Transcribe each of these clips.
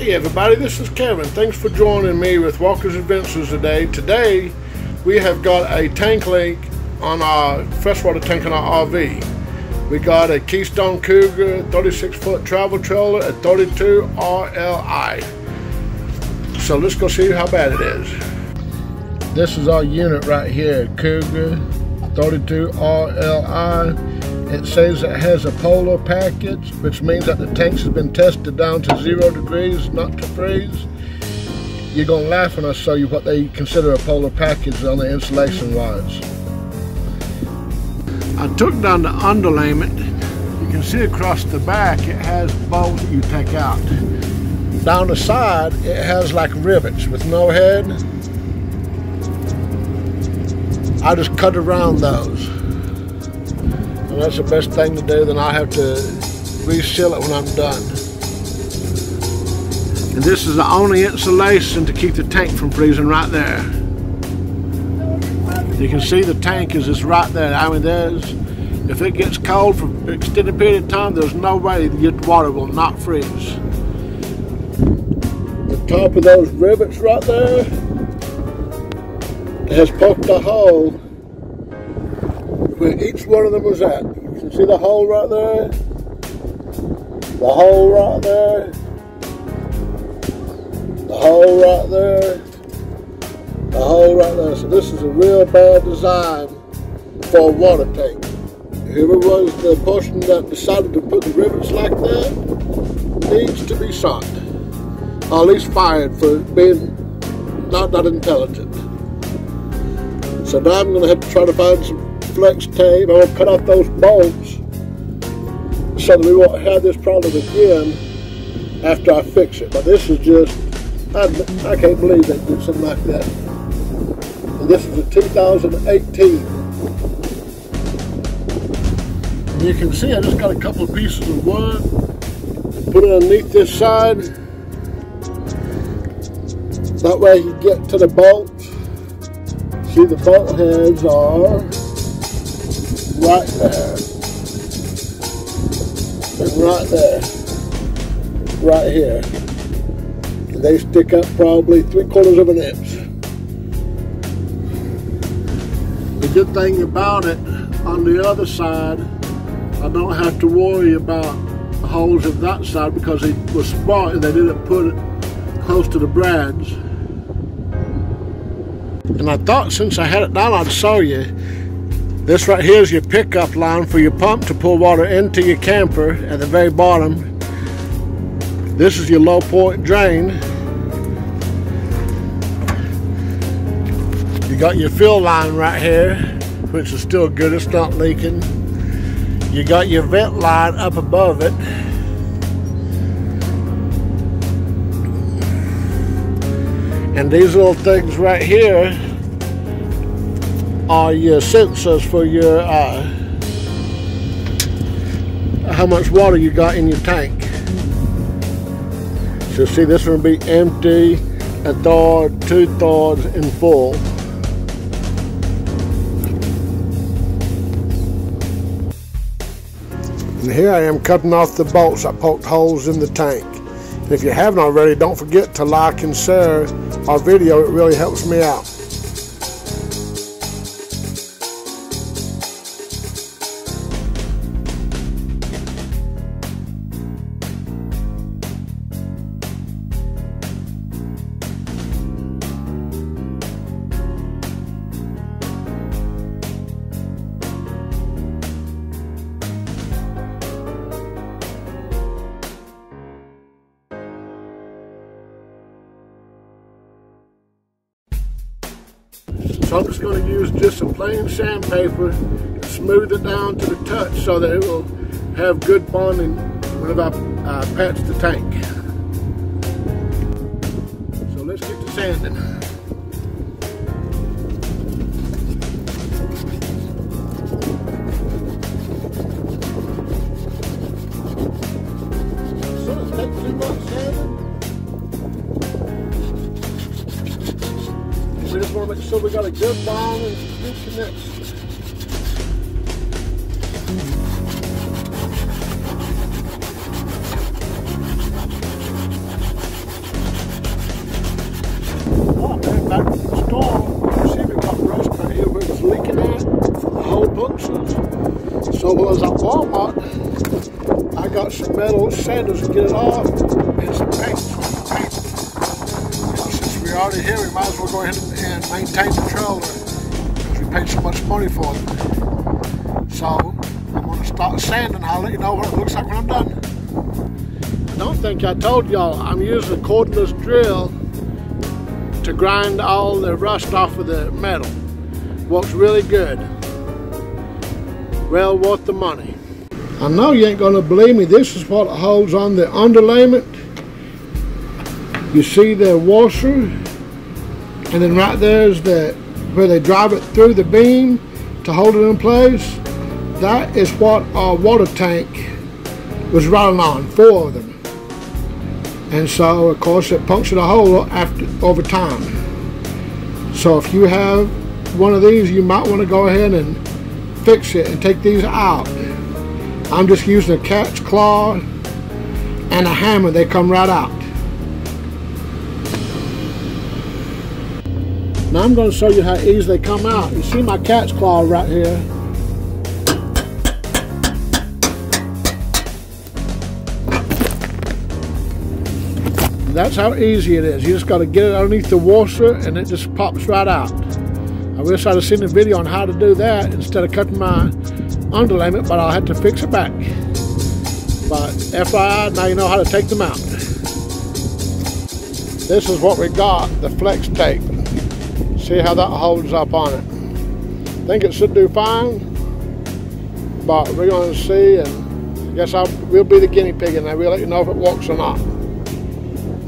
Hey everybody, this is Kevin. Thanks for joining me with Walker's Adventures today. Today we have got a tank leak on our freshwater tank on our RV. We got a Keystone Cougar 36 foot travel trailer at 32 RLI. So let's go see how bad it is. This is our unit right here, Cougar 32 RLI. It says it has a polar package, which means that the tanks has been tested down to zero degrees, not to freeze. You're gonna laugh when I show you what they consider a polar package on the insulation wise. I took down the underlayment. You can see across the back it has bolts that you take out. Down the side it has like rivets with no head. I just cut around those. That's the best thing to do. Then I have to reseal it when I'm done. And this is the only insulation to keep the tank from freezing right there. You can see the tank is just right there. I mean, there's, if it gets cold for an extended period of time, there's no way your water will not freeze. The top of those rivets right there has poked a hole where each one of them was at. You can see the hole right there, the hole right there, the hole right there, the hole right there. So this is a real bad design for a water tank. Whoever was the person that decided to put the rivets like that needs to be shot. Or at least fired for being not that intelligent. So now I'm going to have to try to find some flex tape. I'm to cut off those bolts so that we won't have this problem again after I fix it. But this is just, I, I can't believe they did something like that. And this is a 2018. And you can see I just got a couple of pieces of wood, put it underneath this side. That way you get to the bolts. See the bolt heads are right there. Right there. Right here. And they stick up probably three quarters of an inch. The good thing about it, on the other side, I don't have to worry about the holes in that side because it was smart and they didn't put it close to the brads. And I thought since I had it down, I'd show you. This right here is your pickup line for your pump to pull water into your camper at the very bottom. This is your low point drain. You got your fill line right here, which is still good, it's not leaking. You got your vent line up above it. And these little things right here are your sensors for your uh, how much water you got in your tank. So see this one will be empty, a third, two thirds, and full. And here I am cutting off the bolts I poked holes in the tank. If you haven't already, don't forget to like and share our video. It really helps me out. So I'm just going to use just some plain sandpaper and smooth it down to the touch so that it will have good bonding whenever I uh, patch the tank. So let's get to sanding. have it so we got a good bond and good connection. Oh man, back from the storm, see we got rust right here where it's leaking out, the whole bunches. So as I was at Walmart, I got some metal sanders to get it off and some paint. Since we're already here, we might as well go ahead and maintain the trailer because we paid so much money for it. So I'm going to start sanding. I'll let you know what it looks like when I'm done. I don't think I told y'all I'm using a cordless drill to grind all the rust off of the metal. Works really good. Well worth the money. I know you ain't gonna believe me. This is what holds on the underlayment. You see the washer, and then right there's the where they drive it through the beam to hold it in place. That is what our water tank was running on, four of them. And so, of course, it punctured a hole after over time. So if you have one of these, you might want to go ahead and fix it and take these out. I'm just using a cat's claw and a hammer. They come right out. Now I'm going to show you how easy they come out. You see my cat's claw right here. That's how easy it is. You just got to get it underneath the washer and it just pops right out. I wish I'd have seen a video on how to do that instead of cutting my underlayment, but I'll have to fix it back. But FYI, now you know how to take them out. This is what we got, the flex tape. See how that holds up on it. I think it should do fine, but we're going to see, and I guess I'll, we'll be the guinea pig, and we'll let you know if it works or not.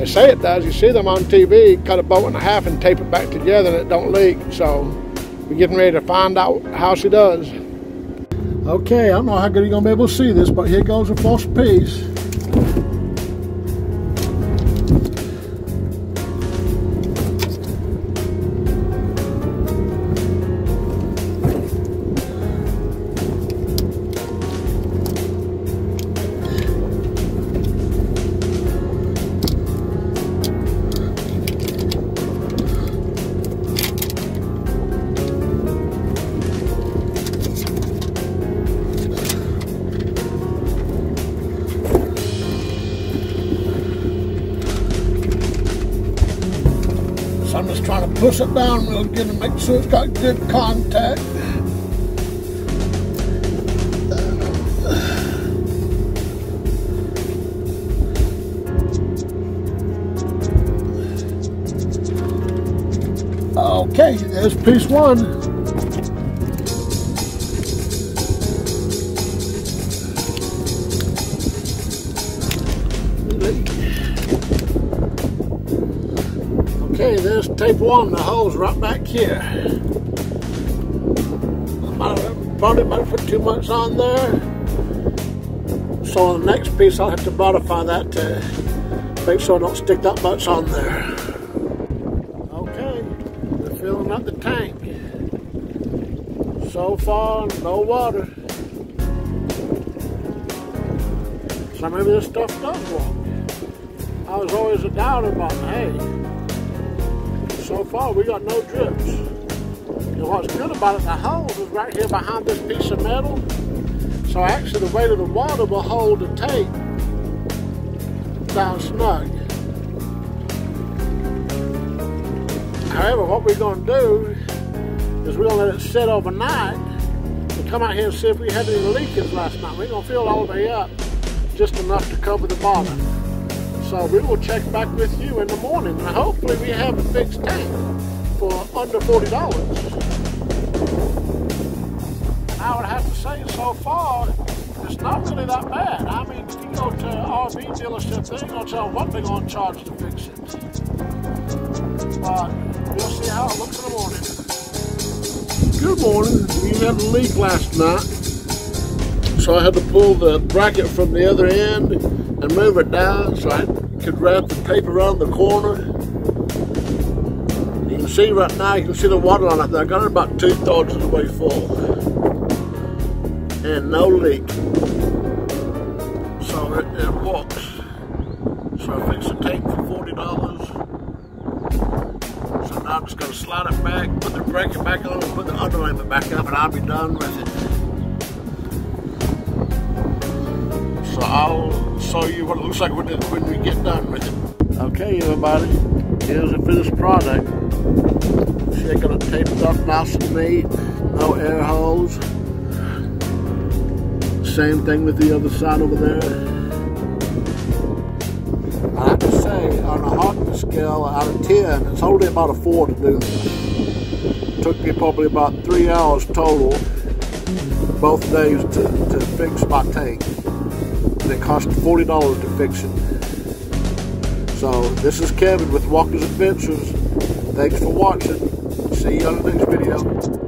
They say it does. You see them on TV, cut a boat in a half and tape it back together and it don't leak. So we're getting ready to find out how she does. Okay, I don't know how good you're to be able to see this, but here goes the first piece. Trying to push it down real good and make sure it's got good contact. Okay, there's piece one. Tape one, the hole's right back here. I might have, probably might have put too much on there. So on the next piece I'll have to modify that to make sure I don't stick that much on there. Okay, we're filling up the tank. So far, no water. So maybe this stuff does work. I was always a doubter about, hey, so far we got no drips. And what's good about it, the hose is right here behind this piece of metal. So actually the weight of the water will hold the tape down snug. However, what we're going to do is we're to let it sit overnight and come out here and see if we had any leakage last night. We're to fill all the way up just enough to cover the bottom. So we will check back with you in the morning and hopefully we have a fixed tank for under $40. And I would have to say so far, it's not really that bad. I mean, if you go to RV dealership, they ain't gonna tell what they're gonna charge to fix it. But we'll see how it looks in the morning. Good morning. We had a leak last night. So I had to pull the bracket from the other end and move it down so I could wrap the tape around the corner. You can see right now, you can see the water on it. I got it about two thirds of the way full. And no leak. So it, it works. So I fixed the tank for $40. So now I'm just going to slide it back, put the bracket back on, put the underlayment back up, and I'll be done with it. So I'll show you what it looks like when, it, when we get done with it. Okay, everybody, here's the finished product. Shaking it, taped up nice and neat, no air holes. Same thing with the other side over there. I have to say, on a hardness scale out of 10, it's only about a 4 to do this. Took me probably about 3 hours total, both days to, to fix my tank. And it cost $40 to fix it. So, this is Kevin with Walker's Adventures. Thanks for watching. See you on the next video.